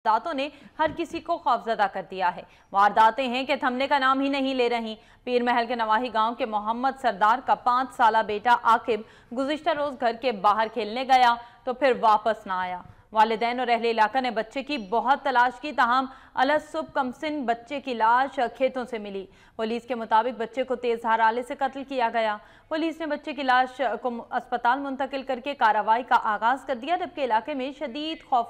वारदातों ने हर किसी को खौफजदा कर दिया है। वारदातें हैं कि थमने का नाम ही नहीं ले रही। पीर महल के नवाही गाँव के मोहम्मद सरदार का पाँच साल बेटा आकिब गुजशत रोज घर के बाहर खेलने गया तो फिर वापस ना आया। वालदेन और अहले इलाका ने बच्चे की बहुत तलाश की, तहम अलसुब कमसिन बच्चे की लाश खेतों से मिली। पुलिस के मुताबिक बच्चे को तेज धार आले से कत्ल किया गया। पुलिस ने बच्चे की लाश को अस्पताल मुंतकिल करके कार्रवाई का आगाज़ कर दिया, जबकि इलाके में शदीद खौफ